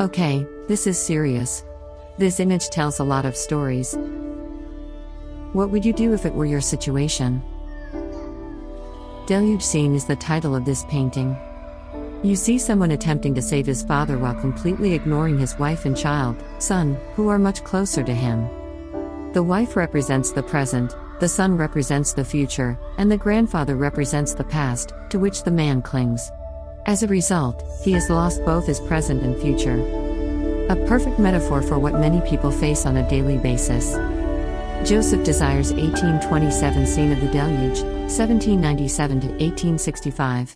Okay, this is serious. This image tells a lot of stories. What would you do if it were your situation? Deluge Scene is the title of this painting. You see someone attempting to save his father while completely ignoring his wife and child, son, who are much closer to him. The wife represents the present, the son represents the future, and the grandfather represents the past, to which the man clings. As a result, he has lost both his present and future. A perfect metaphor for what many people face on a daily basis. Joseph Désiré's 1827 Scene of the Deluge, 1797 to 1865.